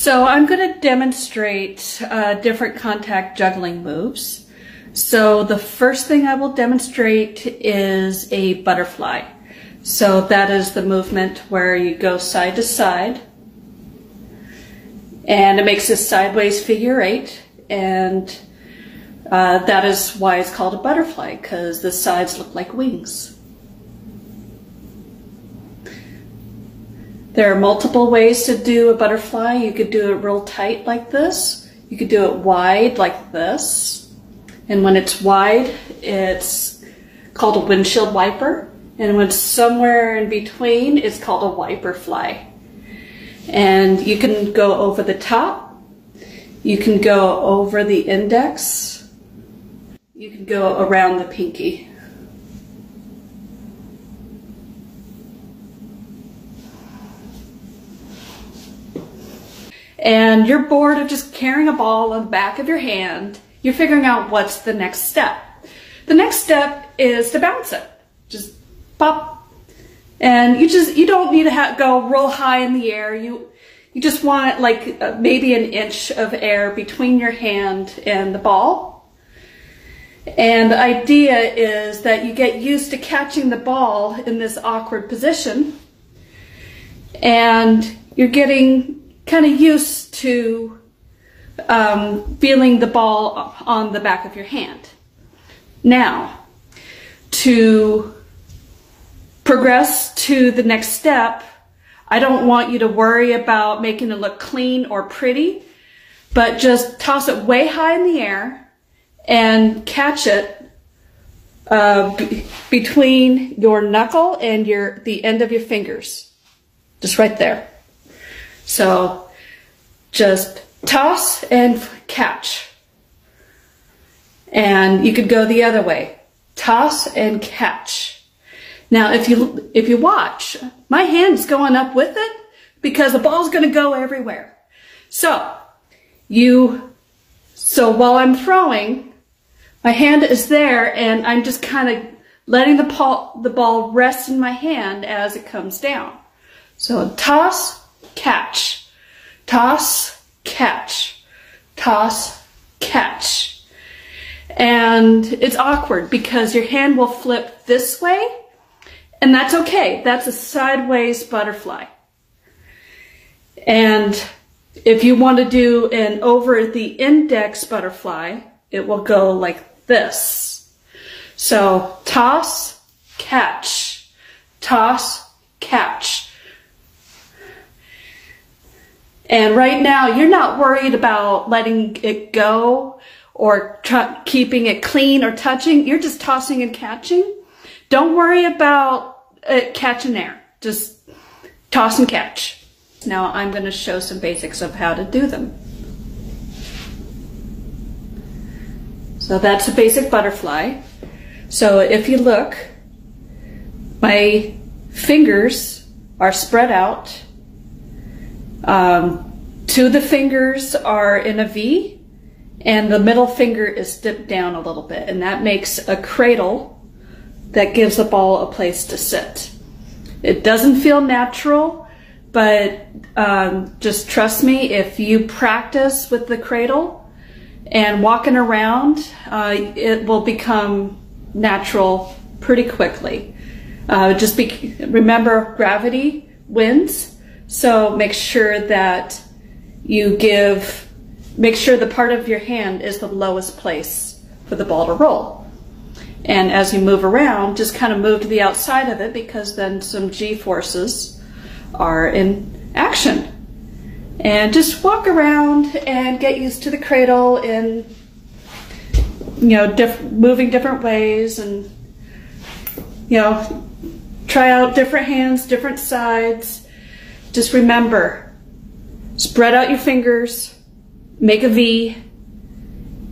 So I'm going to demonstrate uh, different contact juggling moves. So the first thing I will demonstrate is a butterfly. So that is the movement where you go side to side and it makes a sideways figure eight and uh, that is why it's called a butterfly because the sides look like wings. There are multiple ways to do a butterfly. You could do it real tight like this. You could do it wide like this. And when it's wide, it's called a windshield wiper. And when it's somewhere in between, it's called a wiper fly. And you can go over the top. You can go over the index. You can go around the pinky. And you're bored of just carrying a ball on the back of your hand, you're figuring out what's the next step. The next step is to bounce it. Just pop. And you just, you don't need to go real high in the air. You, you just want like uh, maybe an inch of air between your hand and the ball. And the idea is that you get used to catching the ball in this awkward position. And you're getting kind of used to um, feeling the ball on the back of your hand. Now, to progress to the next step, I don't want you to worry about making it look clean or pretty, but just toss it way high in the air and catch it uh, between your knuckle and your the end of your fingers. Just right there. So just toss and catch. And you could go the other way. Toss and catch. Now, if you, if you watch, my hand's going up with it because the ball's going to go everywhere. So you, so while I'm throwing, my hand is there and I'm just kind of letting the ball, the ball rest in my hand as it comes down. So toss, catch, toss, catch, toss, catch. And it's awkward because your hand will flip this way and that's okay. That's a sideways butterfly. And if you want to do an over the index butterfly, it will go like this. So toss, catch, toss, catch. And right now, you're not worried about letting it go or keeping it clean or touching. You're just tossing and catching. Don't worry about uh, it catching air. Just toss and catch. Now I'm going to show some basics of how to do them. So that's a basic butterfly. So if you look, my fingers are spread out um, two of the fingers are in a V and the middle finger is dipped down a little bit and that makes a cradle that gives the ball a place to sit. It doesn't feel natural, but um, just trust me, if you practice with the cradle and walking around, uh, it will become natural pretty quickly. Uh, just be, remember gravity wins so make sure that you give, make sure the part of your hand is the lowest place for the ball to roll. And as you move around, just kind of move to the outside of it because then some G forces are in action. And just walk around and get used to the cradle in, you know, diff moving different ways and, you know, try out different hands, different sides just remember, spread out your fingers, make a V,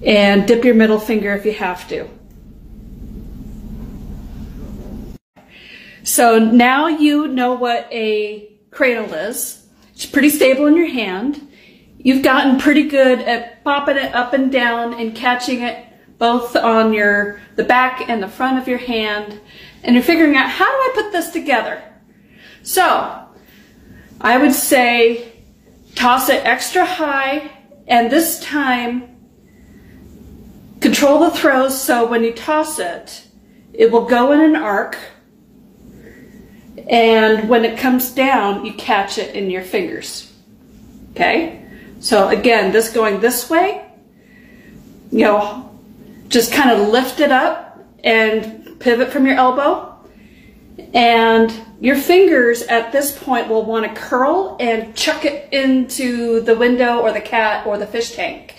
and dip your middle finger if you have to. So now you know what a cradle is. It's pretty stable in your hand. You've gotten pretty good at popping it up and down and catching it both on your the back and the front of your hand. And you're figuring out how do I put this together? So I would say Toss it extra high, and this time, control the throws so when you toss it, it will go in an arc, and when it comes down, you catch it in your fingers. Okay? So again, this going this way, you know, just kind of lift it up and pivot from your elbow. And your fingers at this point will want to curl and chuck it into the window or the cat or the fish tank.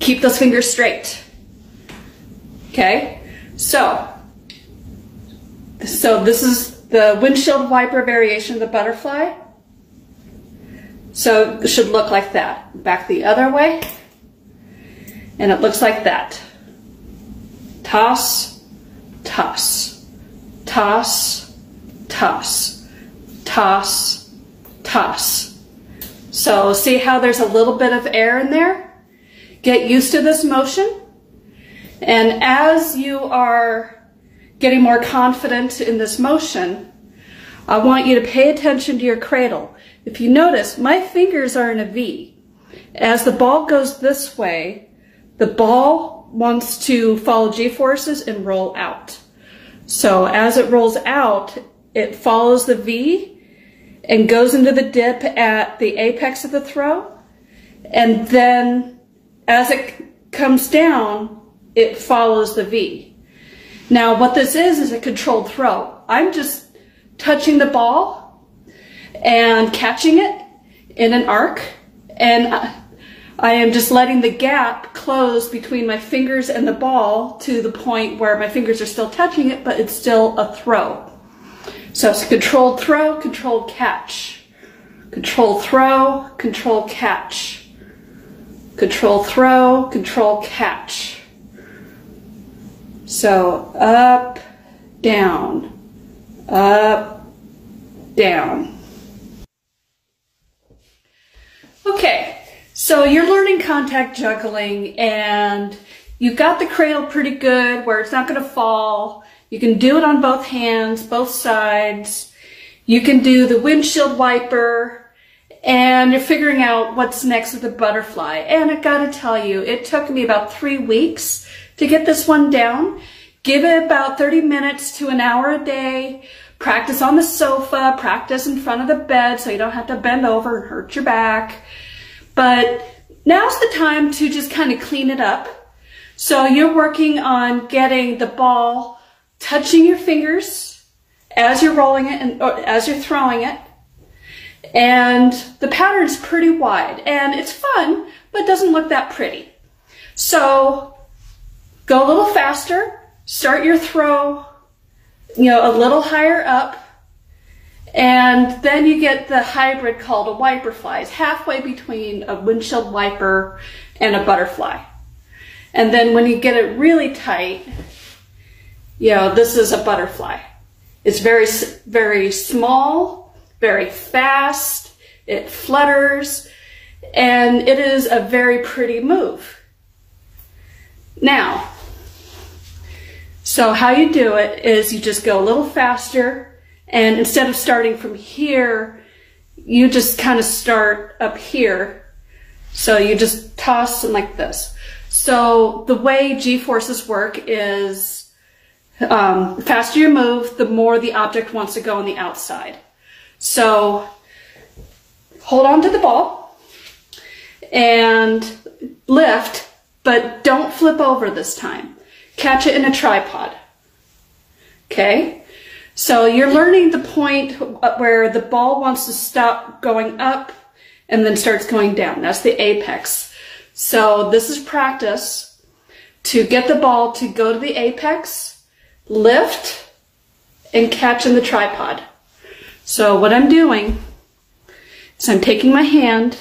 Keep those fingers straight. Okay? So, so this is the windshield wiper variation of the butterfly. So it should look like that. Back the other way. And it looks like that. Toss, toss, toss, toss, toss, toss. So see how there's a little bit of air in there? Get used to this motion. And as you are getting more confident in this motion, I want you to pay attention to your cradle. If you notice, my fingers are in a V. As the ball goes this way, the ball wants to follow G-forces and roll out. So as it rolls out, it follows the V and goes into the dip at the apex of the throw. And then as it comes down, it follows the V. Now what this is, is a controlled throw. I'm just touching the ball and catching it in an arc. And uh, I am just letting the gap close between my fingers and the ball to the point where my fingers are still touching it, but it's still a throw. So it's a controlled throw, controlled catch. Control throw, control catch. Control throw, control catch. So up, down, up, down. Okay, so you're learning contact juggling and you've got the cradle pretty good where it's not going to fall. You can do it on both hands, both sides. You can do the windshield wiper and you're figuring out what's next with the butterfly. And I gotta tell you, it took me about three weeks to get this one down. Give it about 30 minutes to an hour a day. Practice on the sofa, practice in front of the bed so you don't have to bend over and hurt your back. But now's the time to just kind of clean it up. So you're working on getting the ball touching your fingers as you're rolling it and as you're throwing it. And the pattern's pretty wide and it's fun, but doesn't look that pretty. So go a little faster, start your throw you know, a little higher up. And then you get the hybrid called a wiper fly. It's halfway between a windshield wiper and a butterfly. And then when you get it really tight, you know, this is a butterfly. It's very, very small, very fast. It flutters and it is a very pretty move. Now, so how you do it is you just go a little faster and instead of starting from here, you just kind of start up here. So you just toss like this. So the way G-forces work is um, the faster you move, the more the object wants to go on the outside. So hold on to the ball and lift, but don't flip over this time. Catch it in a tripod. Okay? So you're learning the point where the ball wants to stop going up and then starts going down. That's the apex. So this is practice to get the ball to go to the apex, lift, and catch in the tripod. So what I'm doing is I'm taking my hand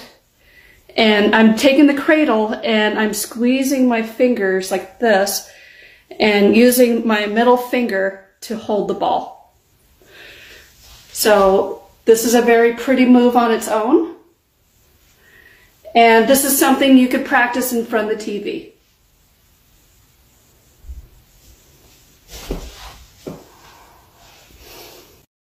and I'm taking the cradle and I'm squeezing my fingers like this and using my middle finger to hold the ball. So this is a very pretty move on its own. And this is something you could practice in front of the TV.